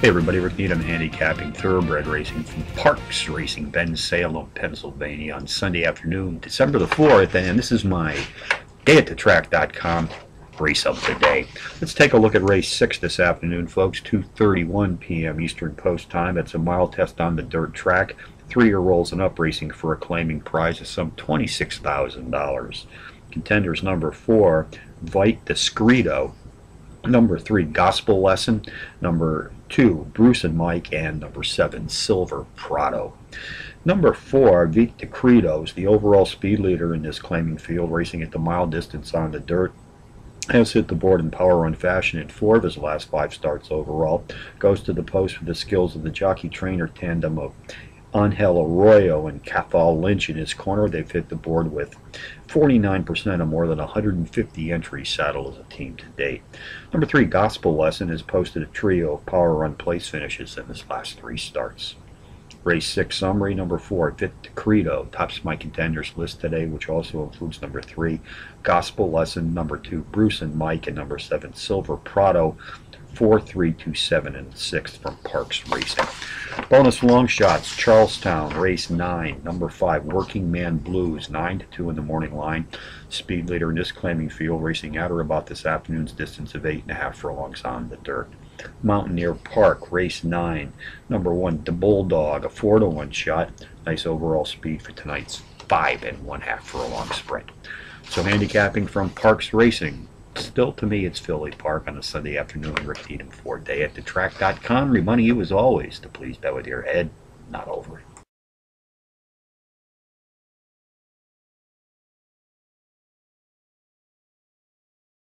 Hey everybody, Rick Needham handicapping thoroughbred racing from Parx Racing, Bensalem, Pennsylvania on Sunday afternoon, December the 4th, and this is my dayatthetrack.com race of the day. Let's take a look at race 6 this afternoon, folks, 2.31 p.m. Eastern Post Time. It's a mile test on the dirt track. Three-year rolls and up racing for a claiming prize of some $26,000. Contenders number 4, Vite Discreto, number 3, Gospel Lesson, number two, Bruce and Mike, and number seven, Silver Prado. Number four, Vite Decretos, the overall speed leader in this claiming field, racing at the mile distance on the dirt, has hit the board in power run fashion in four of his last five starts overall. Goes to the post with the skills of the jockey trainer tandem of Angel Arroyo and Cathal Lynch in his corner. They've hit the board with 49% of more than 150 entries saddled as a team to date. Number three, Gospel Lesson, has posted a trio of power run place finishes in his last three starts. Race 6 summary, number 4, Vite Credo, tops my contenders list today, which also includes number 3, Gospel Lesson, number 2, Bruce and Mike, and number 7, Silver Prado. 4327 and 6th from Parx Racing. Bonus long shots, Charlestown, race 9, number 5, Working Man Blues, 9 to 2 in the morning line. Speed leader in this claiming field, racing at or about this afternoon's distance of 8.5 furlongs on the dirt. Mountaineer Park, race 9, number 1, The Bulldog, a 4 to 1 shot. Nice overall speed for tonight's 5 and 1 half furlong sprint. So handicapping from Parx Racing, Still, to me, it's Philly Park on a Sunday afternoon. Rick Needham for Day at the Track.com, reminding you, as always, to please bet with your head, not over.